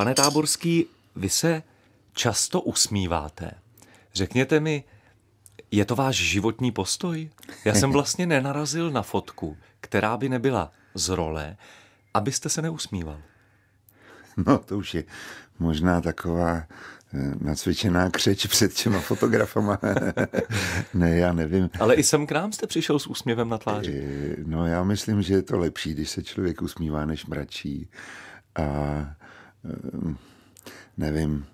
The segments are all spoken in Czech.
Pane Táborský, vy se často usmíváte. Řekněte mi, je to váš životní postoj? Já jsem vlastně nenarazil na fotku, která by nebyla z role, abyste se neusmíval. No, to už je možná taková eh, nacvičená křeč před těma fotografama. ne, já nevím. Ale i sem k nám jste přišel s úsměvem na tváři. Eh, no, já myslím, že je to lepší, když se člověk usmívá, než mračí. A nevím.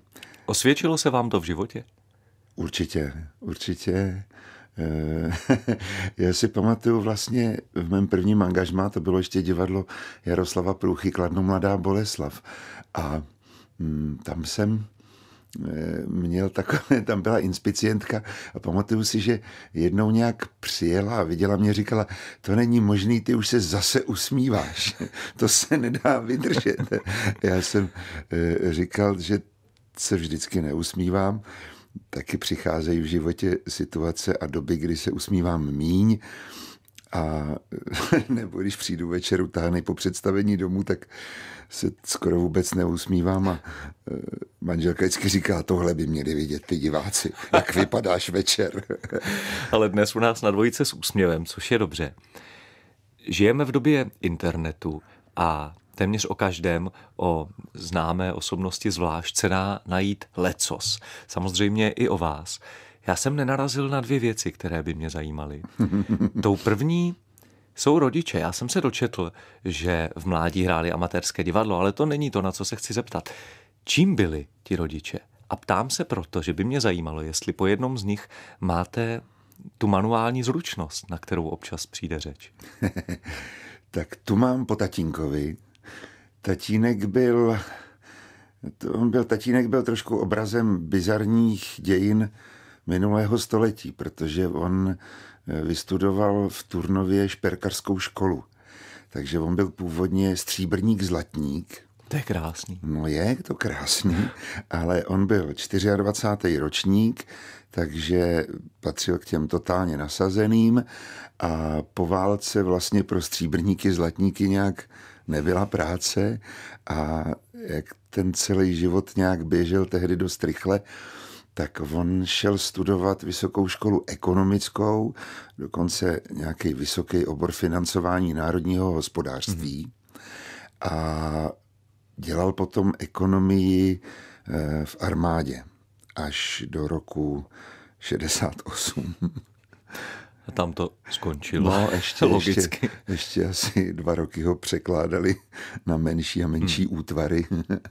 Osvědčilo se vám to v životě? Určitě, určitě. Já si pamatuju vlastně v mém prvním angažmá, to bylo ještě divadlo Jaroslava Průchy, Kladno Mladá Boleslav. A mm, tam jsem měl takové, tam byla inspicientka a pamatuju si, že jednou nějak přijela a viděla mě, říkala, to není možný, ty už se zase usmíváš, to se nedá vydržet. Já jsem říkal, že se vždycky neusmívám, taky přicházejí v životě situace a doby, kdy se usmívám míň a nebo když přijdu večer utáhnej po představení domů, tak se skoro vůbec neusmívám a e, manželka vždycky říká, tohle by měli vidět ty diváci, jak vypadáš večer. Ale dnes u nás na dvojice s úsměvem, což je dobře. Žijeme v době internetu a téměř o každém, o známé osobnosti zvlášť se dá najít lecos. Samozřejmě i o vás. Já jsem nenarazil na dvě věci, které by mě zajímaly. Tou první jsou rodiče. Já jsem se dočetl, že v mládí hráli amatérské divadlo, ale to není to, na co se chci zeptat. Čím byli ti rodiče? A ptám se proto, že by mě zajímalo, jestli po jednom z nich máte tu manuální zručnost, na kterou občas přijde řeč. tak tu mám po tatínkovi, tatínek byl, on byl, tatínek byl trošku obrazem bizarních dějin minulého století, protože on eh, vystudoval v Turnově šperkarskou školu. Takže on byl původně stříbrník zlatník. To je krásný. No je to krásný, ale on byl 24. ročník, takže patřil k těm totálně nasazeným a po válce vlastně pro stříbrníky, zlatníky nějak nebyla práce a jak ten celý život nějak běžel tehdy dost rychle, tak on šel studovat vysokou školu ekonomickou, dokonce nějaký vysoký obor financování národního hospodářství a dělal potom ekonomii eh, v armádě až do roku 68. A tam to skončilo. No, ještě, Logicky. Ještě, ještě asi dva roky ho překládali na menší a menší hmm. útvary,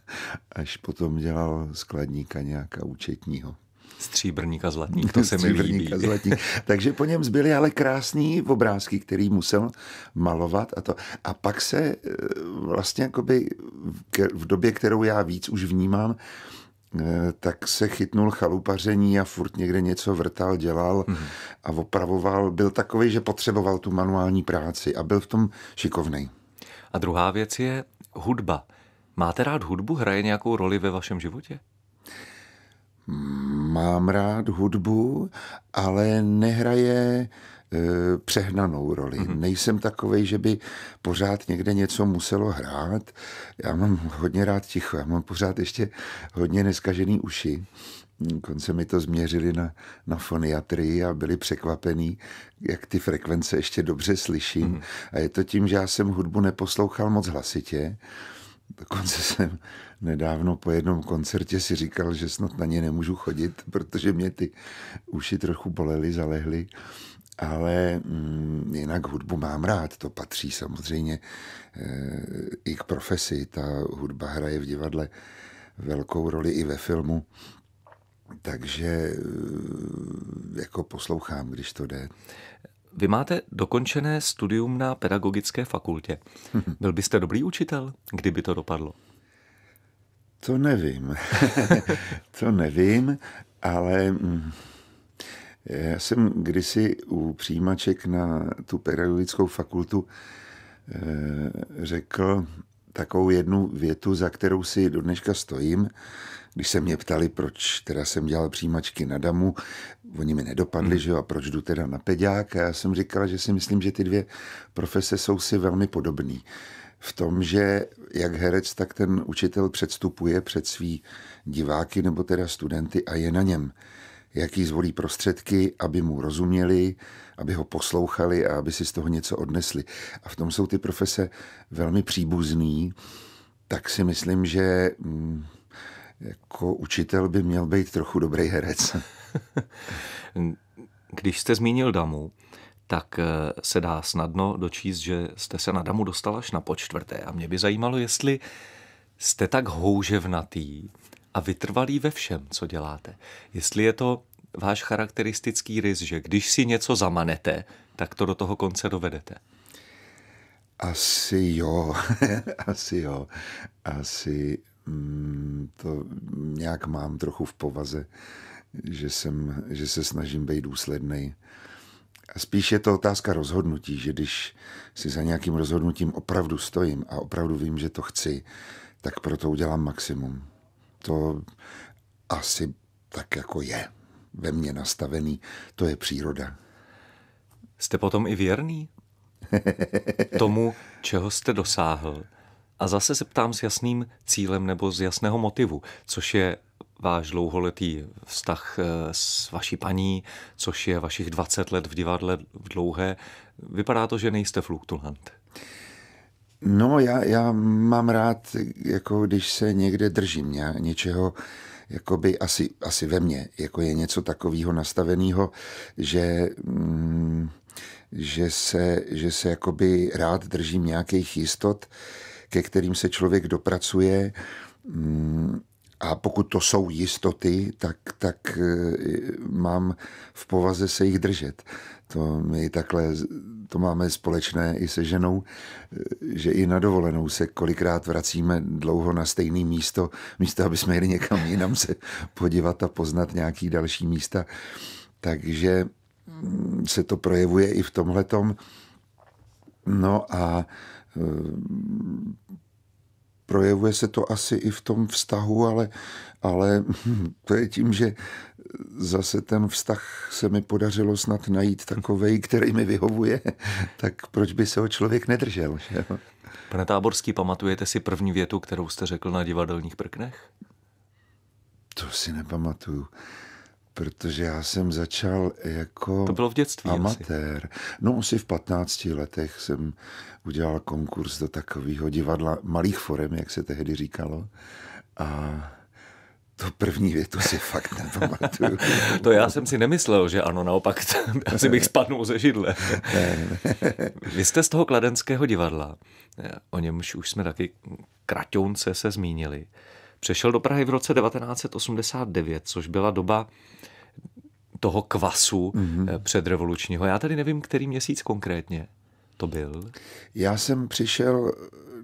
až potom dělal skladníka nějaká účetního. Stříbrník a zlatník, to se mi líbí. A zlatník. Takže po něm zbyly ale krásný obrázky, který musel malovat a to. A pak se eh, vlastně jakoby v době, kterou já víc už vnímám, tak se chytnul chalupaření a furt někde něco vrtal, dělal mm. a opravoval. Byl takový, že potřeboval tu manuální práci a byl v tom šikovný. A druhá věc je hudba. Máte rád hudbu? Hraje nějakou roli ve vašem životě? Mám rád hudbu, ale nehraje přehnanou roli. Mm-hmm. Nejsem takovej, že by pořád někde něco muselo hrát. Já mám hodně rád ticho, já mám pořád ještě hodně neskažený uši. Konce mi to změřili na, na foniatrii a byli překvapení, jak ty frekvence ještě dobře slyším. Mm. A je to tím, že já jsem hudbu neposlouchal moc hlasitě. Dokonce jsem nedávno po jednom koncertě si říkal, že snad na ně nemůžu chodit, protože mě ty uši trochu bolely, zalehly ale mm, jinak hudbu mám rád, to patří samozřejmě e, i k profesi. Ta hudba hraje v divadle velkou roli i ve filmu, takže e, jako poslouchám, když to jde. Vy máte dokončené studium na pedagogické fakultě. Byl byste dobrý učitel, kdyby to dopadlo? To nevím. to nevím, ale... Mm, já jsem kdysi u přijímaček na tu pedagogickou fakultu eh, řekl takovou jednu větu, za kterou si do dneška stojím. Když se mě ptali, proč teda jsem dělal přijímačky na damu, oni mi nedopadli, hmm. že jo, a proč jdu teda na peďák. A já jsem říkal, že si myslím, že ty dvě profese jsou si velmi podobné v tom, že jak herec, tak ten učitel předstupuje před svý diváky nebo teda studenty a je na něm, jaký zvolí prostředky, aby mu rozuměli, aby ho poslouchali a aby si z toho něco odnesli. A v tom jsou ty profese velmi příbuzný, tak si myslím, že mm, jako učitel by měl být trochu dobrý herec. Když jste zmínil damu, tak eh, se dá snadno dočíst, že jste se na damu dostal až na počtvrté. A mě by zajímalo, jestli jste tak houževnatý a vytrvalý ve všem, co děláte. Jestli je to váš charakteristický rys, že když si něco zamanete, tak to do toho konce dovedete. Asi jo, asi jo. Asi mm, to nějak mám trochu v povaze, že, jsem, že se snažím být důsledný. A spíš je to otázka rozhodnutí, že když si za nějakým rozhodnutím opravdu stojím a opravdu vím, že to chci, tak pro to udělám maximum. To asi tak jako je ve mně nastavený, to je příroda. Jste potom i věrný tomu, čeho jste dosáhl? A zase se ptám s jasným cílem nebo z jasného motivu, což je váš dlouholetý vztah eh, s vaší paní, což je vašich 20 let v divadle v dlouhé. Vypadá to, že nejste fluktuant. No, já, já mám rád, jako když se někde držím ně, něčeho, jakoby asi, asi ve mně, jako je něco takového nastaveného, že, mm, že se, že se jakoby rád držím nějakých jistot, ke kterým se člověk dopracuje. Mm, a pokud to jsou jistoty, tak, tak eh, mám v povaze se jich držet. To my takhle, to máme společné i se ženou, že i na dovolenou se kolikrát vracíme dlouho na stejné místo, místo, aby jsme jeli někam jinam se podívat a poznat nějaký další místa. Takže mm, se to projevuje i v tomhletom. No a eh, projevuje se to asi i v tom vztahu, ale, ale to je tím, že zase ten vztah se mi podařilo snad najít takovej, který mi vyhovuje, tak proč by se ho člověk nedržel? Že? Pane Táborský, pamatujete si první větu, kterou jste řekl na divadelních prknech? To si nepamatuju protože já jsem začal jako to bylo v dětství amatér. Asi. No asi v 15 letech jsem udělal konkurs do takového divadla malých forem, jak se tehdy říkalo. A to první větu si fakt nepamatuju. to já jsem si nemyslel, že ano, naopak asi bych spadnul ze židle. Vy jste z toho kladenského divadla, o němž už jsme taky kratounce se zmínili, přešel do Prahy v roce 1989, což byla doba toho kvasu mm-hmm. předrevolučního. Já tady nevím, který měsíc konkrétně to byl. Já jsem přišel,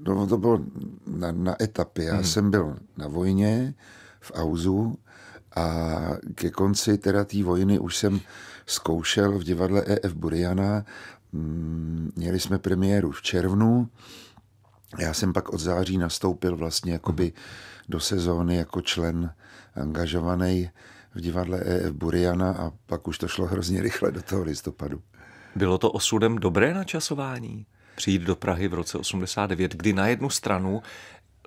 no to bylo na, na etapě, já mm. jsem byl na vojně v Auzu a ke konci teda té vojny už jsem zkoušel v divadle EF Buriana. Mm, měli jsme premiéru v červnu. Já jsem pak od září nastoupil vlastně jakoby do sezóny jako člen angažovaný v divadle EF Buriana a pak už to šlo hrozně rychle do toho listopadu. Bylo to osudem dobré načasování? Přijít do Prahy v roce 89, kdy na jednu stranu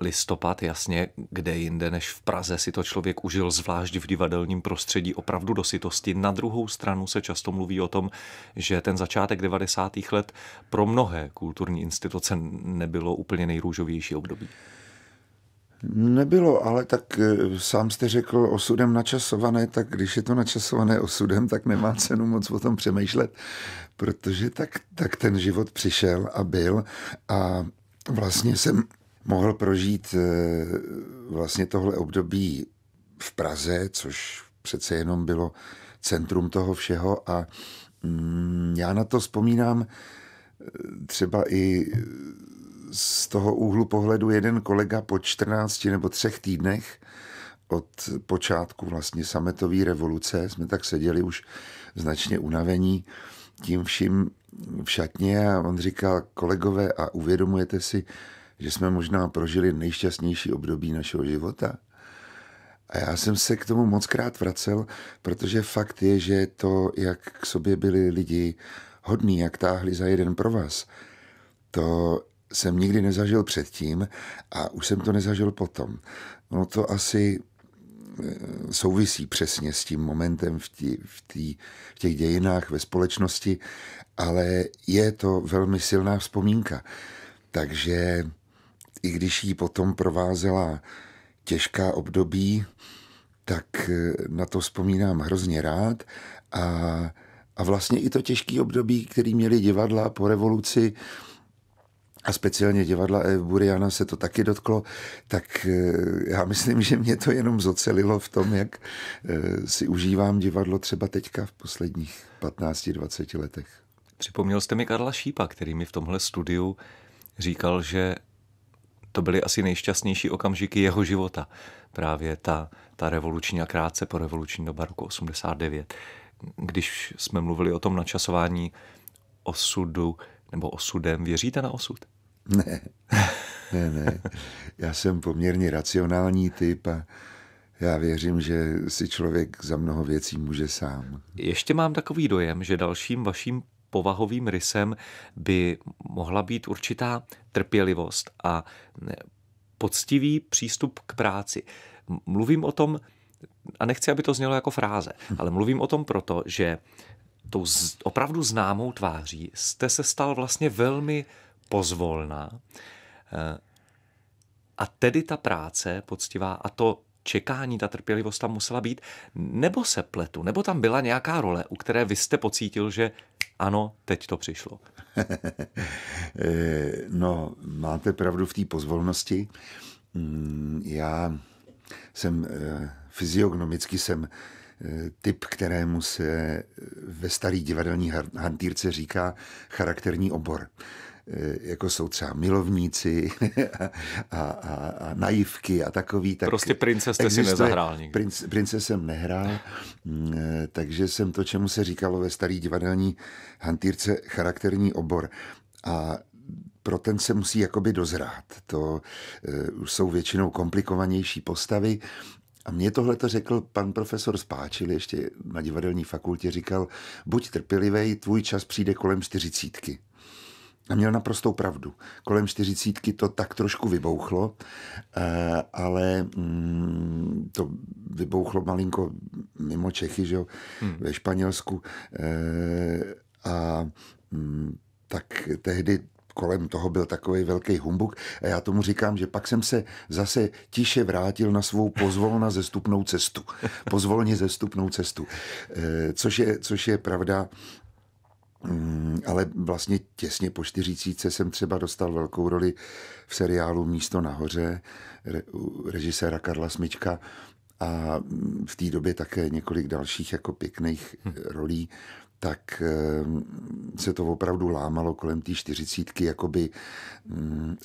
listopad, jasně, kde jinde než v Praze si to člověk užil, zvlášť v divadelním prostředí, opravdu do sytosti. Na druhou stranu se často mluví o tom, že ten začátek 90. let pro mnohé kulturní instituce nebylo úplně nejrůžovější období. Nebylo, ale tak eh, sám jste řekl osudem načasované, tak když je to načasované osudem, tak nemá cenu moc o tom přemýšlet, protože tak, tak ten život přišel a byl a vlastně jsem mohl prožít eh, vlastně tohle období v Praze, což přece jenom bylo centrum toho všeho a mm, já na to vzpomínám eh, třeba i z toho úhlu pohledu jeden kolega po 14 nebo třech týdnech od počátku vlastně sametové revoluce, jsme tak seděli už značně unavení tím vším v šatně a on říkal, kolegové, a uvědomujete si, že jsme možná prožili nejšťastnější období našeho života? A já jsem se k tomu moc krát vracel, protože fakt je, že to, jak k sobě byli lidi hodní, jak táhli za jeden pro vás, to jsem nikdy nezažil předtím a už jsem to nezažil potom. No to asi eh, souvisí přesně s tím momentem v, tí, v, tí, v těch dějinách ve společnosti, ale je to velmi silná vzpomínka. Takže i když jí potom provázela těžká období, tak eh, na to vzpomínám hrozně rád a, a vlastně i to těžké období, který měli divadla po revoluci, a speciálně divadla Ev Buriana se to taky dotklo, tak eh, já myslím, že mě to jenom zocelilo v tom, jak eh, si užívám divadlo třeba teďka v posledních 15-20 letech. Připomněl jste mi Karla Šípa, který mi v tomhle studiu říkal, že to byly asi nejšťastnější okamžiky jeho života. Právě ta, ta revoluční a krátce po revoluční doba roku 89. Když jsme mluvili o tom načasování osudu nebo osudem, věříte na osud? Ne, ne, ne. Já jsem poměrně racionální typ a já věřím, že si člověk za mnoho věcí může sám. Ještě mám takový dojem, že dalším vaším povahovým rysem by mohla být určitá trpělivost a poctivý přístup k práci. Mluvím o tom, a nechci, aby to znělo jako fráze, ale mluvím o tom proto, že tou opravdu známou tváří jste se stal vlastně velmi pozvolná. Eh, a tedy ta práce poctivá a to čekání, ta trpělivost tam musela být, nebo se pletu, nebo tam byla nějaká role, u které vy jste pocítil, že ano, teď to přišlo. Eh, no, máte pravdu v té pozvolnosti. Mm, já jsem eh, fyziognomicky jsem typ, kterému se ve starý divadelní hantýrce říká charakterní obor. Eh, jako jsou třeba milovníci a, a, a naivky a takový. Tak prostě prince jste si nezahrál nikdy. Prince, prince jsem nehrál, mm, eh, takže jsem to, čemu se říkalo ve starý divadelní hantýrce, charakterní obor. A pro ten se musí jakoby dozrát. To uh, jsou většinou komplikovanější postavy. A mě tohle to řekl pan profesor Spáčil ještě na divadelní fakultě, říkal, buď trpělivý, tvůj čas přijde kolem čtyřicítky. A měl naprostou pravdu. Kolem čtyřicítky to tak trošku vybouchlo, eh, ale mm, to vybouchlo malinko mimo Čechy, že jo, hmm. ve Španělsku. Eh, a mm, tak tehdy kolem toho byl takový velký humbuk a já tomu říkám, že pak jsem se zase tiše vrátil na svou pozvolna zestupnou cestu. Pozvolně zestupnou cestu. Eh, což je, což je pravda, ale vlastně těsně po čtyřicíce jsem třeba dostal velkou roli v seriálu Místo nahoře re, režiséra Karla Smička a mm, v té době také několik dalších jako pěkných hm. rolí, tak mm, se to opravdu lámalo kolem té čtyřicítky, jakoby,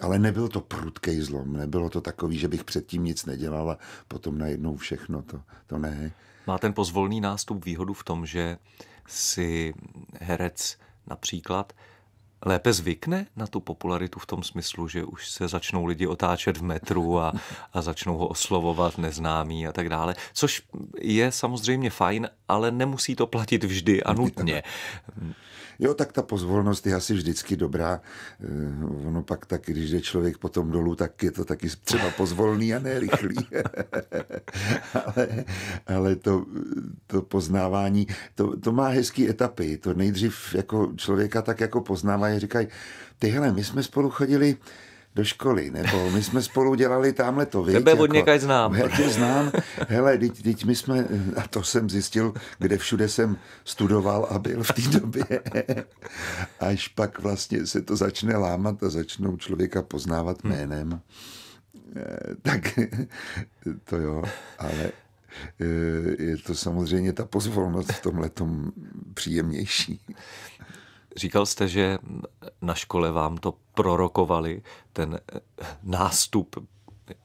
ale nebyl to prudký zlom, nebylo to takový, že bych předtím nic nedělal a potom najednou všechno, to, to ne. Má ten pozvolný nástup výhodu v tom, že si herec například lépe zvykne na tu popularitu v tom smyslu, že už se začnou lidi otáčet v metru a, a začnou ho oslovovat neznámí a tak dále, což je samozřejmě fajn, ale nemusí to platit vždy a nutně. Jo, tak ta pozvolnost je asi vždycky dobrá. Eh, ono pak tak, když jde člověk potom dolů, tak je to taky třeba pozvolný a ne rychlý. ale, ale to, to poznávání, to, to má hezký etapy. To nejdřív jako člověka tak jako poznávají, říkají, ty hele, my jsme spolu chodili do školy, nebo my jsme spolu dělali tamhle to, víš? Tebe od jako, znám. Já tě znám, hele, teď, teď my jsme, a to jsem zjistil, kde všude jsem studoval a byl v té době. Až pak vlastně se to začne lámat a začnou člověka poznávat hmm. jménem. Eh, tak to jo, ale eh, je to samozřejmě ta pozvolnost v tomhle příjemnější. Říkal jste, že na škole vám to prorokovali, ten eh, nástup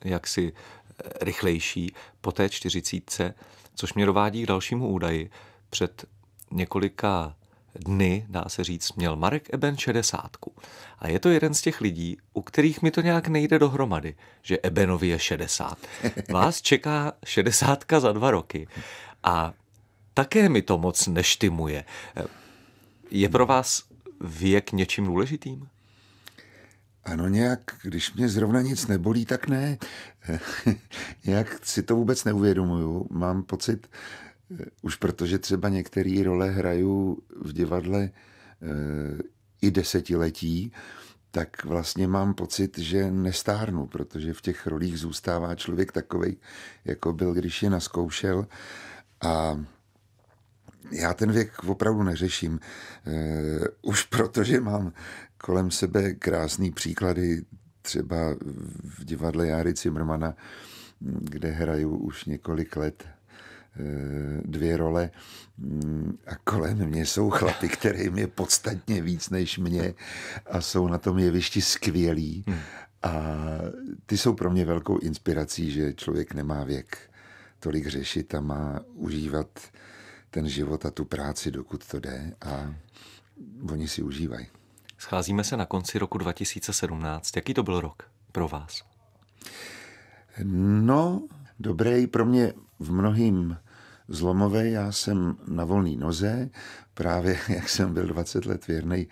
jaksi eh, rychlejší po té čtyřicítce, což mě dovádí k dalšímu údaji. Před několika dny, dá se říct, měl Marek Eben 60. A je to jeden z těch lidí, u kterých mi to nějak nejde dohromady, že Ebenovi je 60. Vás čeká 60 za dva roky. A také mi to moc neštimuje. Je pro vás věk něčím důležitým? Ano, nějak, když mě zrovna nic nebolí, tak ne. nějak si to vůbec neuvědomuju. Mám pocit, eh, už protože třeba některé role hraju v divadle e, i desetiletí, tak vlastně mám pocit, že nestárnu, protože v těch rolích zůstává člověk takový, jako byl, když je naskoušel. A já ten věk opravdu neřeším. E, už protože mám kolem sebe krásný příklady, třeba v divadle Járy Cimrmana, kde hraju už několik let Eh, dvě role mm, a kolem mě jsou chlapy, kterým je podstatně víc než mě a jsou na tom jevišti skvělí. Hmm. A ty jsou pro mě velkou inspirací, že člověk nemá věk tolik řešit a má užívat ten život a tu práci, dokud to jde a oni si užívají. Scházíme se na konci roku 2017. Jaký to byl rok pro vás? No, dobrý pro mě v mnohým zlomové. Já jsem na volné noze, právě jak jsem byl 20 let věrný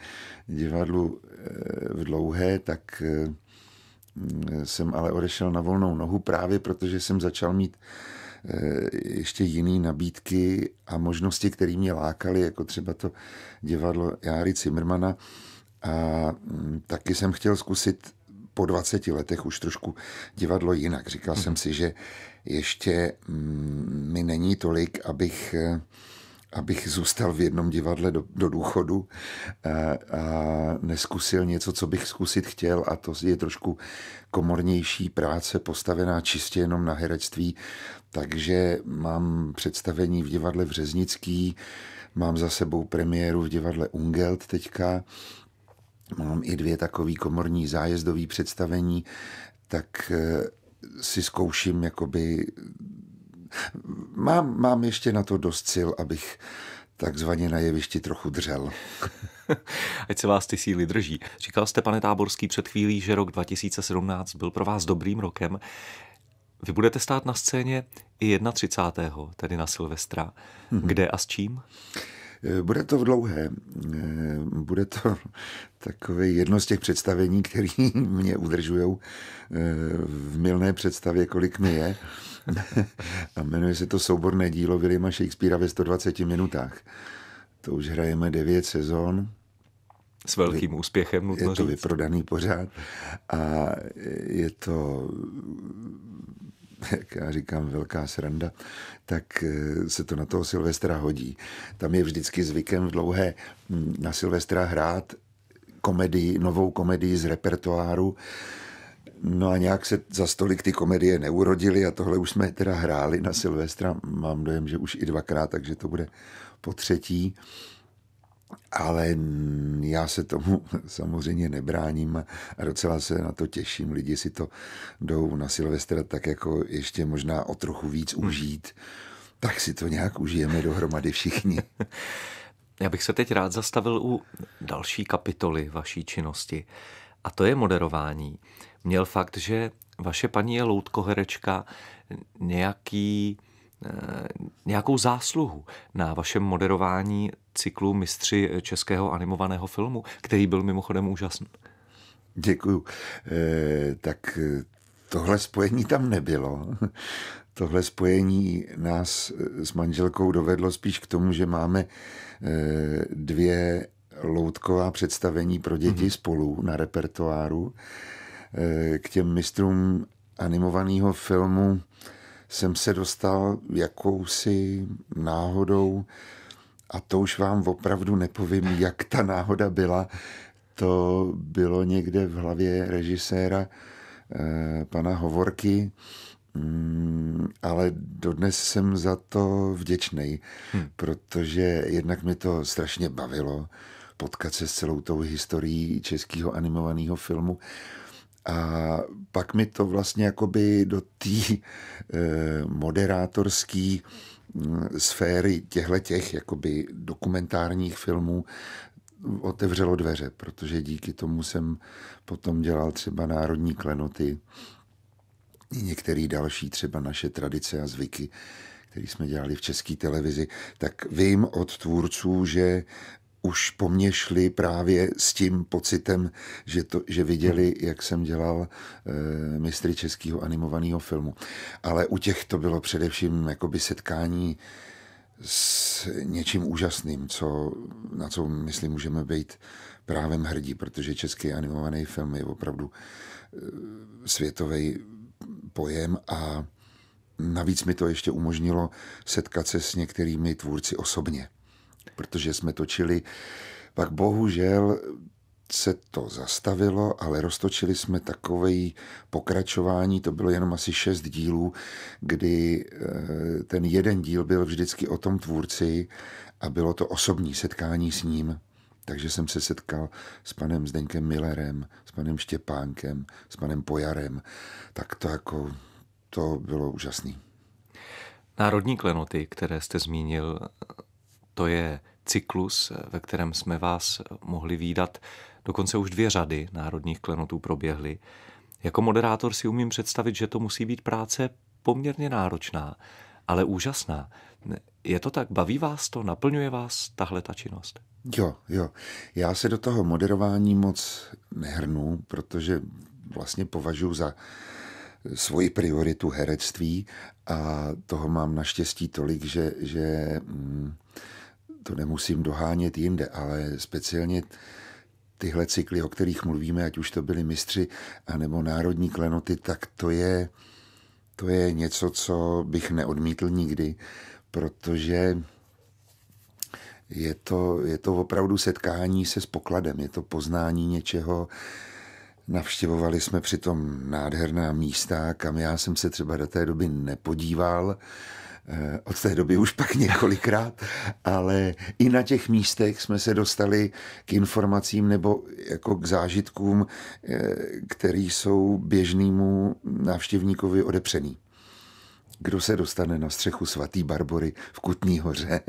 divadlu eh, v dlouhé, tak eh, jsem ale odešel na volnou nohu právě protože jsem začal mít ještě jiné nabídky a možnosti, které mě lákaly, jako třeba to divadlo Járy Zimmermana. A mm, taky jsem chtěl zkusit po 20 letech už trošku divadlo jinak. Říkal jsem si, že ještě mm, mi není tolik, abych eh, abych zůstal v jednom divadle do, do důchodu a, a neskusil něco, co bych zkusit chtěl a to je trošku komornější práce postavená čistě jenom na herectví. Takže mám představení v divadle Vřeznický, mám za sebou premiéru v divadle Ungelt teďka, mám i dvě takové komorní zájezdové představení, tak eh, si zkouším jakoby... Mám, mám ještě na to dost sil, abych takzvaně na jevišti trochu dřel. Ať se vás ty síly drží. Říkal jste, pane Táborský, před chvílí, že rok 2017 byl pro vás dobrým rokem. Vy budete stát na scéně i 31. tedy na Silvestra. Mm-hmm. Kde a s čím? Bude to v dlouhé. Bude to takové jedno z těch představení, které mě udržují eh, v milné představě, kolik mi je. A jmenuje se to souborné dílo Williama Shakespearea ve 120 minutách. To už hrajeme devět sezon. S velkým úspěchem, nutno Je to říct. vyprodaný pořád. A je to jak já říkám, velká sranda, tak eh, se to na toho Silvestra hodí. Tam je vždycky zvykem v dlouhé hm, na Silvestra hrát komedii, novou komedii z repertoáru, No a nějak se za stolik ty komedie neurodily a tohle už jsme teda hráli na Silvestra, mám dojem, že už i dvakrát, takže to bude po třetí ale já se tomu samozřejmě nebráním a docela se na to těším. Lidi si to jdou na Silvestra tak jako ještě možná o trochu víc hmm. užít. Tak si to nějak užijeme dohromady všichni. Já bych se teď rád zastavil u další kapitoly vaší činnosti a to je moderování. Měl fakt, že vaše paní je loutkoherečka nějaký Eh, nějakou zásluhu na vašem moderování cyklu Mistři českého animovaného filmu, který byl mimochodem úžasný. Děkuju. E, tak tohle spojení tam nebylo. Tohle spojení nás s manželkou dovedlo spíš k tomu, že máme e, dvě loutková představení pro děti mm-hmm. spolu na repertoáru. E, k těm mistrům animovaného filmu jsem se dostal jakousi náhodou a to už vám opravdu nepovím, jak ta náhoda byla. To bylo někde v hlavě režiséra eh, pana Hovorky, mm, ale dodnes jsem za to vděčný, hmm. protože jednak mi to strašně bavilo potkat se s celou tou historií českého animovaného filmu a pak mi to vlastně jakoby do té e, moderátorské mm, sféry těchto těch jakoby dokumentárních filmů otevřelo dveře, protože díky tomu jsem potom dělal třeba národní klenoty, i některé další třeba naše tradice a zvyky, které jsme dělali v české televizi, tak vím od tvůrců, že už po mně šli právě s tím pocitem, že, to, že viděli, jak jsem dělal e, mistry českého animovaného filmu. Ale u těch to bylo především jakoby setkání s něčím úžasným, co, na co, myslím, můžeme být právem hrdí, protože český animovaný film je opravdu e, světový pojem a navíc mi to ještě umožnilo setkat se s některými tvůrci osobně protože jsme točili, pak bohužel se to zastavilo, ale roztočili jsme takový pokračování, to bylo jenom asi šest dílů, kdy eh, ten jeden díl byl vždycky o tom tvůrci a bylo to osobní setkání s ním. Takže jsem se setkal s panem Zdeňkem Millerem, s panem Štěpánkem, s panem Pojarem. Tak to jako, to bylo úžasný. Národní klenoty, které jste zmínil, to je cyklus, ve kterém jsme vás mohli výdat. Dokonce už dvě řady národních klenotů proběhly. Jako moderátor si umím představit, že to musí být práce poměrně náročná, ale úžasná. Je to tak? Baví vás to? Naplňuje vás tahle ta činnost? Jo, jo. Já se do toho moderování moc nehrnu, protože vlastně považuji za svoji prioritu herectví a toho mám naštěstí tolik, že, že mm, to nemusím dohánět jinde, ale speciálně tyhle cykly, o kterých mluvíme, ať už to byli mistři anebo národní klenoty, tak to je, to je něco, co bych neodmítl nikdy, protože je to, je to opravdu setkání se s pokladem, je to poznání něčeho, Navštěvovali jsme přitom nádherná místa, kam já jsem se třeba do té doby nepodíval od té doby už pak několikrát, ale i na těch místech jsme se dostali k informacím nebo jako k zážitkům, eh, který jsou běžnému návštěvníkovi odepřený. Kdo se dostane na střechu svatý Barbory v Kutní hoře,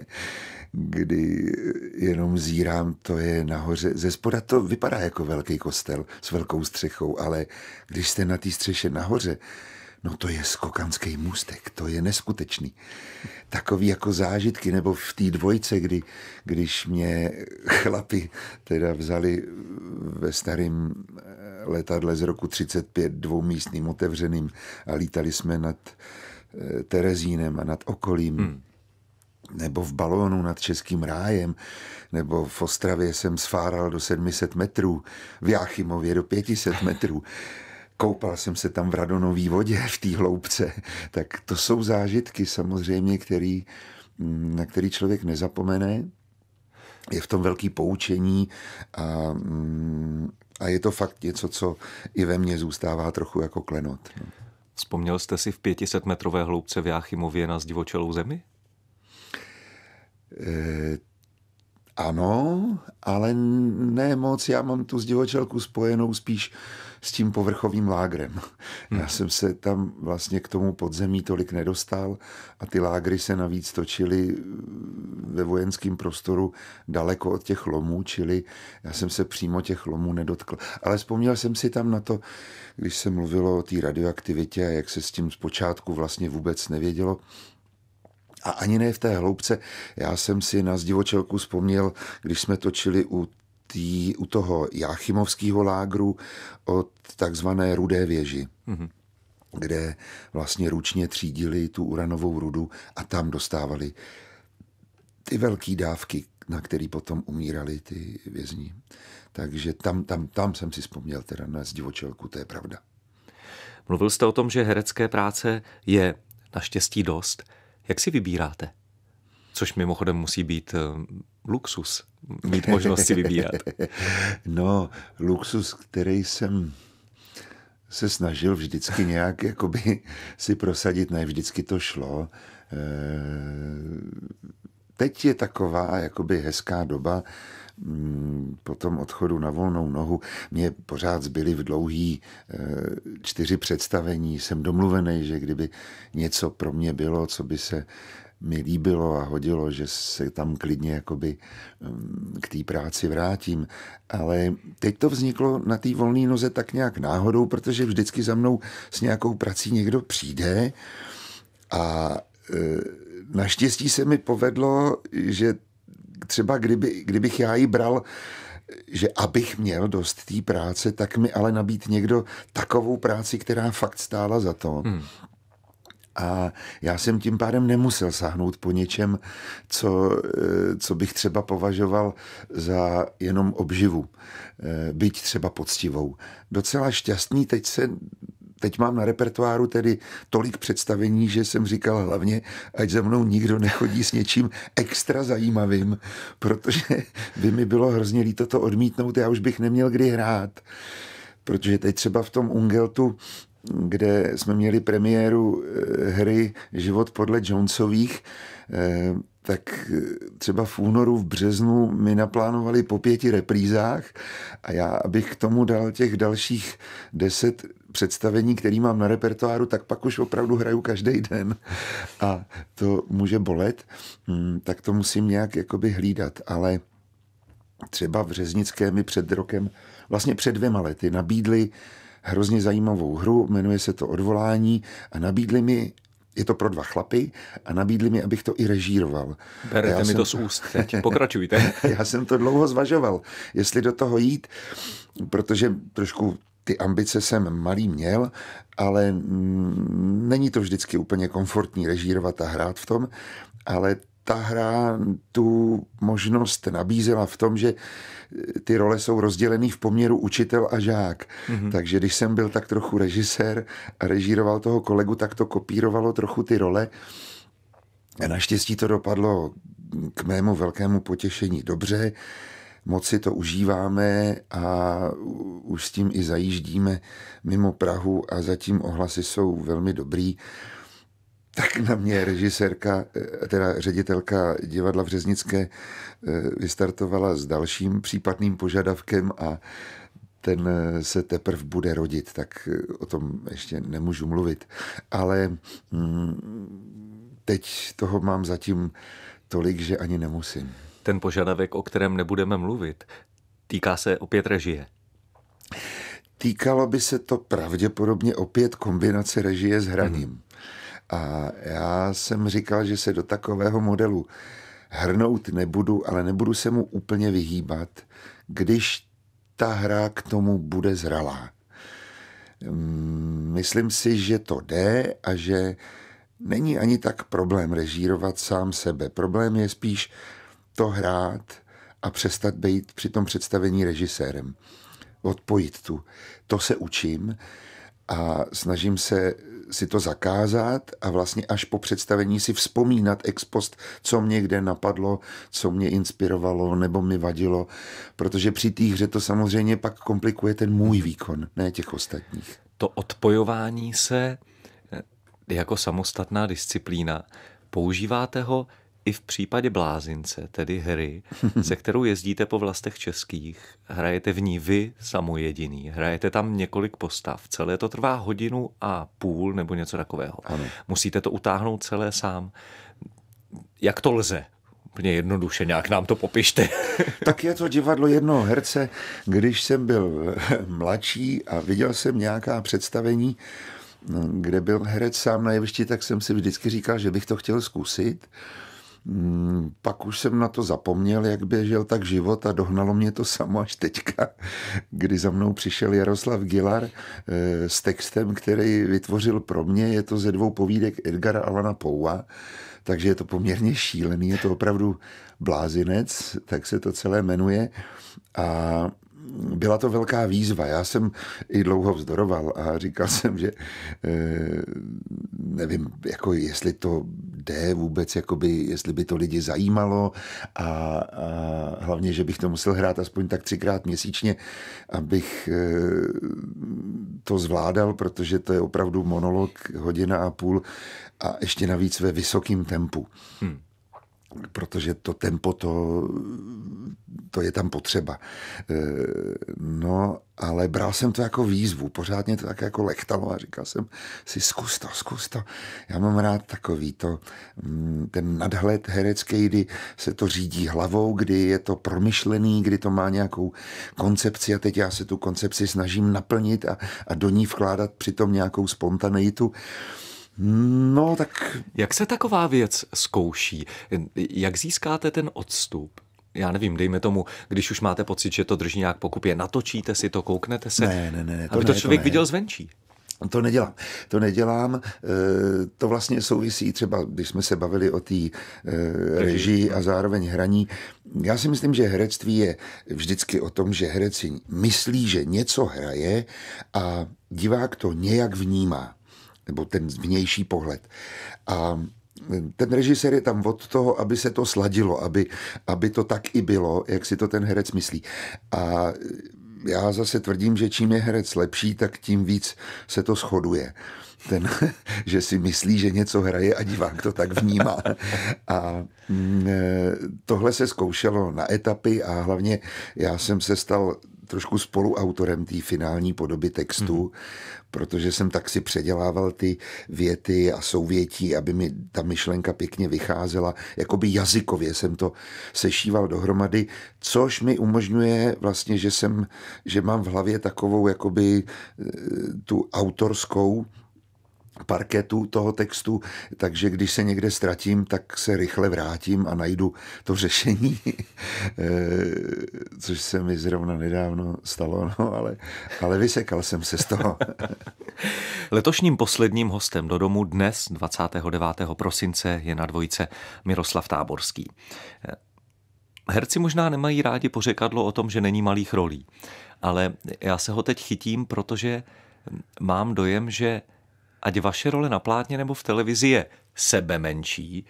kdy jenom zírám, to je nahoře. Ze spoda to vypadá jako velký kostel s velkou střechou, ale když jste na té střeše nahoře, No to je skokanský můstek, to je neskutečný. Takový jako zážitky, nebo v té dvojce, kdy, když mě chlapi teda vzali ve starém eh, letadle z roku 35 dvoumístným otevřeným a lítali jsme nad eh, Terezínem a nad okolím. Hmm nebo v balónu nad Českým rájem, nebo v Ostravě jsem sfáral do 700 metrů, v Jáchymově do 500 metrů koupal jsem se tam v radonové vodě v té hloubce. Tak to jsou zážitky samozřejmě, který, mm, na který člověk nezapomene. Je v tom velký poučení a, mm, a je to fakt něco, co i ve mně zůstává trochu jako klenot. No. Vzpomněl jste si v 500 metrové hloubce v Jáchymově na zdivočelou zemi? E, ano, ale ne moc. Já mám tu zdivočelku spojenou spíš s tím povrchovým lágrem. Hmm. Já jsem se tam vlastně k tomu podzemí tolik nedostal a ty lágry se navíc točily ve vojenském prostoru daleko od těch lomů, čili já jsem se přímo těch lomů nedotkl. Ale vzpomněl jsem si tam na to, když se mluvilo o té radioaktivitě a jak se s tím zpočátku vlastně vůbec nevědělo, a ani ne v té hloubce. Já jsem si na zdivočelku vzpomněl, když jsme točili u tý, u toho Jáchymovského lágru od takzvané Rudé věži. Mm-hmm kde vlastně ručně třídili tu uranovou rudu a tam dostávali ty velké dávky, na který potom umírali ty vězni. Takže tam, tam, tam jsem si vzpomněl teda na zdivočelku, to je pravda. Mluvil jste o tom, že herecké práce je naštěstí dost. Jak si vybíráte? Což mimochodem musí být eh, luxus, mít možnost si vybírat. No, luxus, který jsem se snažil vždycky nějak jakoby si prosadit, ne vždycky to šlo. Eh, teď je taková jakoby hezká doba, mm, po tom odchodu na volnou nohu. Mě pořád zbyly v dlouhý eh, čtyři představení. Jsem domluvený, že kdyby něco pro mě bylo, co by se mi líbilo a hodilo, že se tam klidně jakoby mm, k té práci vrátím. Ale teď to vzniklo na té volné noze tak nějak náhodou, protože vždycky za mnou s nějakou prací někdo přijde a e, naštěstí se mi povedlo, že třeba kdyby, kdybych já ji bral že abych měl dost té práce, tak mi ale nabít někdo takovou práci, která fakt stála za to. Hmm. A já jsem tím pádem nemusel sáhnout po něčem, co, eh, co bych třeba považoval za jenom obživu, eh, byť třeba poctivou. Docela šťastný, teď se teď mám na repertoáru tedy tolik představení, že jsem říkal hlavně, ať za mnou nikdo nechodí s něčím extra zajímavým, protože by mi bylo hrozně líto to odmítnout, já už bych neměl kdy hrát. Protože teď třeba v tom Ungeltu kde jsme měli premiéru eh, hry Život podle Jonesových, eh, tak eh, třeba v únoru, v březnu mi naplánovali po pěti reprízách a já, abych k tomu dal těch dalších deset představení, který mám na repertoáru, tak pak už opravdu hraju každý den a to může bolet, hm, tak to musím nějak jakoby hlídat, ale třeba v Řeznické mi před rokem, vlastně před dvěma lety nabídli hrozně zajímavou hru, jmenuje se to Odvolání a nabídli mi je to pro dva chlapy a nabídli mi, abych to i režíroval. Berete mi jsem, to z úst teď. Pokračujte. já jsem to dlouho zvažoval, jestli do toho jít, protože trošku ty ambice jsem malý měl, ale mm, není to vždycky úplně komfortní režírovat a hrát v tom, ale ta hra tu možnost nabízela v tom, že ty role jsou rozdělený v poměru učitel a žák. Mm-hmm. Takže když jsem byl tak trochu režisér a režíroval toho kolegu, tak to kopírovalo trochu ty role. A naštěstí to dopadlo k mému velkému potěšení dobře. Moc si to užíváme a už s tím i zajíždíme mimo Prahu a zatím ohlasy jsou velmi dobrý tak na mě režisérka, eh, teda ředitelka divadla v Řeznické eh, vystartovala s dalším případným požadavkem a ten eh, se teprve bude rodit, tak o tom ještě nemůžu mluvit. Ale mm, teď toho mám zatím tolik, že ani nemusím. Ten požadavek, o kterém nebudeme mluvit, týká se opět režie. Týkalo by se to pravděpodobně opět kombinace režie s hraním. Hmm. A já jsem říkal, že se do takového modelu hrnout nebudu, ale nebudu se mu úplně vyhýbat, když ta hra k tomu bude zralá. Mm, myslím si, že to jde a že není ani tak problém režírovat sám sebe. Problém je spíš to hrát a přestat být při tom představení režisérem. Odpojit tu. To se učím a snažím se si to zakázat a vlastně až po představení si vzpomínat ex post, co mě kde napadlo, co mě inspirovalo nebo mi vadilo, protože při té hře to samozřejmě pak komplikuje ten můj výkon, ne těch ostatních. To odpojování se eh, jako samostatná disciplína, používáte ho i v případě blázince, tedy hry, se kterou jezdíte po vlastech českých, hrajete v ní vy samojediný, hrajete tam několik postav, celé to trvá hodinu a půl nebo něco takového. Ano. Musíte to utáhnout celé sám. Jak to lze? Úplně jednoduše, nějak nám to popište. tak je to divadlo jednoho herce. Když jsem byl mladší a viděl jsem nějaká představení, kde byl herec sám na jevišti, tak jsem si vždycky říkal, že bych to chtěl zkusit. Mm, pak už jsem na to zapomněl, jak běžel tak život a dohnalo mě to samo až teďka, kdy za mnou přišel Jaroslav Gilar eh, s textem, který vytvořil pro mě. Je to ze dvou povídek Edgara Alana Poua, takže je to poměrně šílený, je to opravdu blázinec, tak se to celé jmenuje. A byla to velká výzva. Já jsem i dlouho vzdoroval a říkal jsem, že eh, nevím, jako jestli to jde vůbec, jakoby, jestli by to lidi zajímalo a, a hlavně, že bych to musel hrát aspoň tak třikrát měsíčně, abych eh, to zvládal, protože to je opravdu monolog hodina a půl a ještě navíc ve vysokém tempu. Hmm protože to tempo, to, to je tam potřeba. E, no, ale bral jsem to jako výzvu, pořádně to tak jako lechtalo a říkal jsem si, zkus to, zkus to. Já mám rád takový to, mm, ten nadhled herecký, kdy se to řídí hlavou, kdy je to promyšlený, kdy to má nějakou koncepci a teď já se tu koncepci snažím naplnit a, a do ní vkládat přitom nějakou spontaneitu. No, tak... Jak se taková věc zkouší? Jak získáte ten odstup? já nevím, dejme tomu, když už máte pocit, že to drží nějak pokupě, natočíte si to, kouknete se, ne, ne, ne, to aby to člověk to viděl zvenčí. To nedělám. To nedělám. Eh, to vlastně souvisí třeba, když jsme se bavili o té eh, režii a zároveň hraní. Já si myslím, že herectví je vždycky o tom, že herec si myslí, že něco hraje a divák to nějak vnímá. Nebo ten vnější pohled. A ten režisér je tam od toho, aby se to sladilo, aby, aby to tak i bylo, jak si to ten herec myslí. A já zase tvrdím, že čím je herec lepší, tak tím víc se to shoduje. Ten, že si myslí, že něco hraje a divák to tak vnímá. A mm, tohle se zkoušelo na etapy a hlavně já jsem se stal trošku spoluautorem té finální podoby textu, hmm. protože jsem tak si předělával ty věty a souvětí, aby mi ta myšlenka pěkně vycházela. Jakoby jazykově jsem to sešíval dohromady, což mi umožňuje vlastně, že jsem, že mám v hlavě takovou jakoby e, tu autorskou parketu toho textu, takže když se někde ztratím, tak se rychle vrátím a najdu to řešení, eh, což se mi zrovna nedávno stalo, no, ale, ale vysekal jsem se z toho. Letošním posledním hostem do domu dnes, 29. prosince, je na dvojce Miroslav Táborský. Herci možná nemají rádi pořekadlo o tom, že není malých rolí, ale já se ho teď chytím, protože mám dojem, že ať vaše role na plátně nebo v televizi je sebe menší,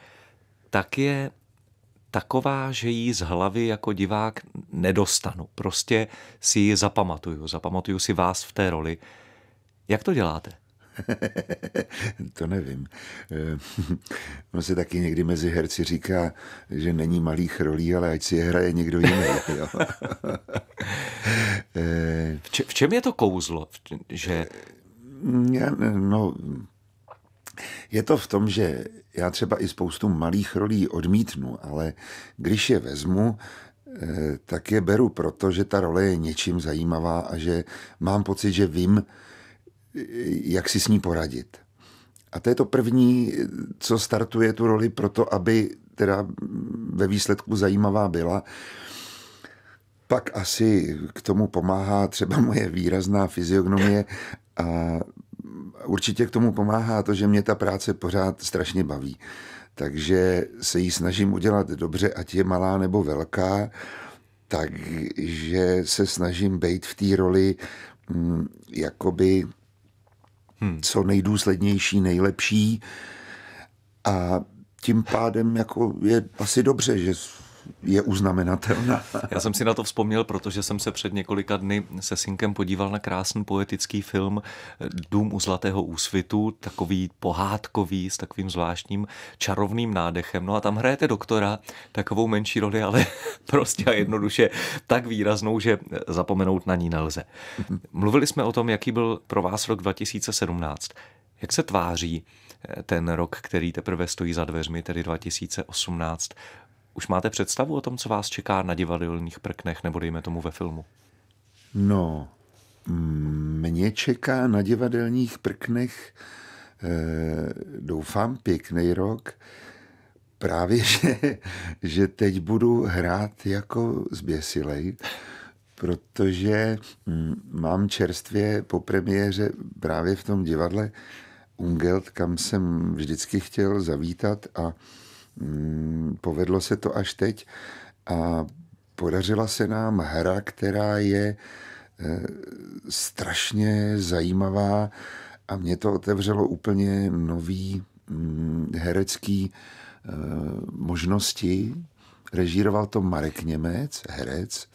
tak je taková, že ji z hlavy jako divák nedostanu. Prostě si ji zapamatuju. Zapamatuju si vás v té roli. Jak to děláte? to nevím. Eh, ono se taky někdy mezi herci říká, že není malých rolí, ale ať si je hraje někdo jiný. Jo. v čem je to kouzlo? Že No, je to v tom, že já třeba i spoustu malých rolí odmítnu, ale když je vezmu, eh, tak je beru proto, že ta role je něčím zajímavá a že mám pocit, že vím, eh, jak si s ní poradit. A to je to první, co startuje tu roli proto, aby teda ve výsledku zajímavá byla. Pak asi k tomu pomáhá třeba moje výrazná fyziognomie a určitě k tomu pomáhá to, že mě ta práce pořád strašně baví. Takže se jí snažím udělat dobře, ať je malá nebo velká, takže se snažím být v té roli hm, jakoby hmm. co nejdůslednější, nejlepší a tím pádem jako je asi dobře, že je uznamenatelná. Já jsem si na to vzpomněl, protože jsem se před několika dny se synkem podíval na krásný poetický film Dům u Zlatého úsvitu, takový pohádkový, s takovým zvláštním čarovným nádechem. No a tam hrajete doktora, takovou menší roli, ale prostě a jednoduše tak výraznou, že zapomenout na ní nelze. Mluvili jsme o tom, jaký byl pro vás rok 2017. Jak se tváří ten rok, který teprve stojí za dveřmi, tedy 2018? Už máte představu o tom, co vás čeká na divadelních prknech, nebo dejme tomu ve filmu? No, mě čeká na divadelních prknech, eh, doufám, pěkný rok. Právě, že, že teď budu hrát jako zběsilej, protože hm, mám čerstvě po premiéře právě v tom divadle Ungelt, kam jsem vždycky chtěl zavítat a povedlo se to až teď a podařila se nám hra, která je eh, strašně zajímavá a mě to otevřelo úplně nový mm, herecký eh, možnosti. Režíroval to Marek Němec, herec,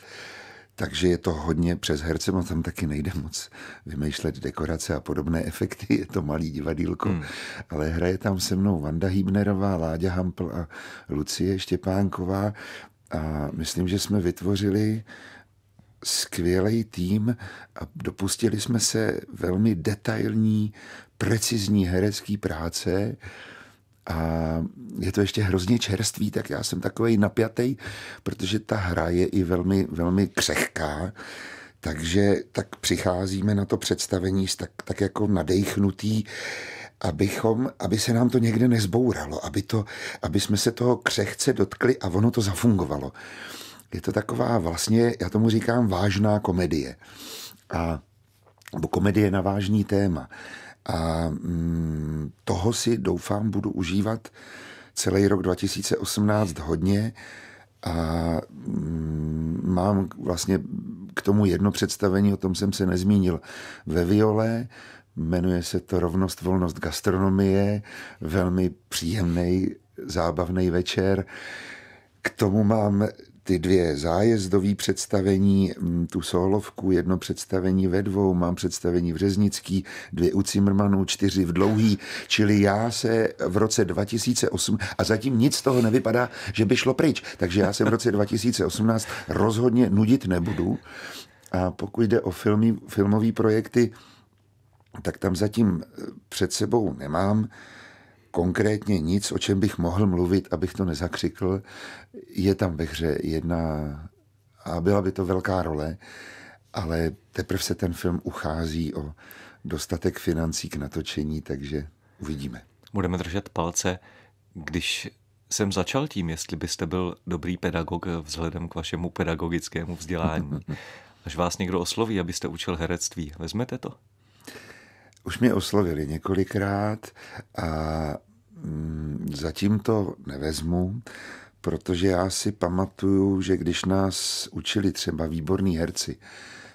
takže je to hodně přes herce, no tam taky nejde moc vymýšlet dekorace a podobné efekty, je to malý divadílko, hmm. ale hraje tam se mnou Vanda Hýbnerová, Láďa Hampl a Lucie Štěpánková. A myslím, že jsme vytvořili skvělý tým a dopustili jsme se velmi detailní, precizní herecký práce, a je to ještě hrozně čerstvý, tak já jsem takový napjatý, protože ta hra je i velmi, velmi křehká, takže tak přicházíme na to představení tak, tak jako nadechnutý, abychom, aby se nám to někde nezbouralo, aby, to, aby jsme se toho křehce dotkli a ono to zafungovalo. Je to taková vlastně, já tomu říkám vážná komedie. A, nebo komedie na vážný téma. A mm, toho si doufám budu užívat celý rok 2018 hodně. A mm, mám vlastně k tomu jedno představení, o tom jsem se nezmínil, ve Viole, jmenuje se to Rovnost, volnost gastronomie, velmi příjemný, zábavný večer. K tomu mám ty dvě zájezdové představení, mm, tu solovku, jedno představení ve dvou, mám představení v Řeznický, dvě u Cimrmanů, čtyři v Dlouhý, čili já se v roce 2008, a zatím nic z toho nevypadá, že by šlo pryč, takže já se v roce 2018 rozhodně nudit nebudu. A pokud jde o filmy, filmové projekty, tak tam zatím před sebou nemám konkrétně nic, o čem bych mohl mluvit, abych to nezakřikl. Je tam ve hře jedna, a byla by to velká role, ale teprve se ten film uchází o dostatek financí k natočení, takže uvidíme. Budeme držet palce. Když jsem začal tím, jestli byste byl dobrý pedagog vzhledem k vašemu pedagogickému vzdělání, až vás někdo osloví, abyste učil herectví, vezmete to? Už mě oslovili několikrát a mm, zatím to nevezmu, protože já si pamatuju, že když nás učili třeba výborní herci,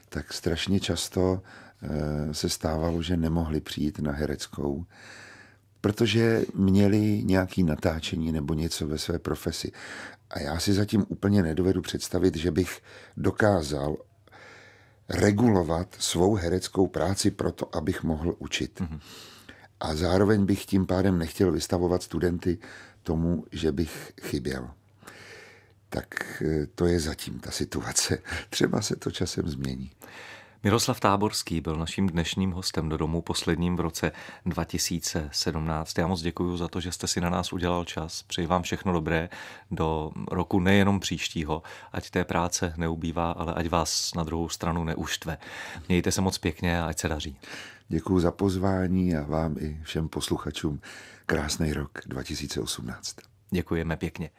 tak strašně často eh, se stávalo, že nemohli přijít na hereckou, protože měli nějaký natáčení nebo něco ve své profesi. A já si zatím úplně nedovedu představit, že bych dokázal regulovat svou hereckou práci proto, abych mohl učit. Mm-hmm. A zároveň bych tím pádem nechtěl vystavovat studenty tomu, že bych chyběl. Tak eh, to je zatím ta situace. Třeba se to časem změní. Miroslav Táborský byl naším dnešním hostem do domu posledním v roce 2017. Já moc děkuji za to, že jste si na nás udělal čas. Přeji vám všechno dobré do roku nejenom příštího. Ať té práce neubývá, ale ať vás na druhou stranu neuštve. Mějte se moc pěkně a ať se daří. Děkuji za pozvání a vám i všem posluchačům krásný rok 2018. Děkujeme pěkně.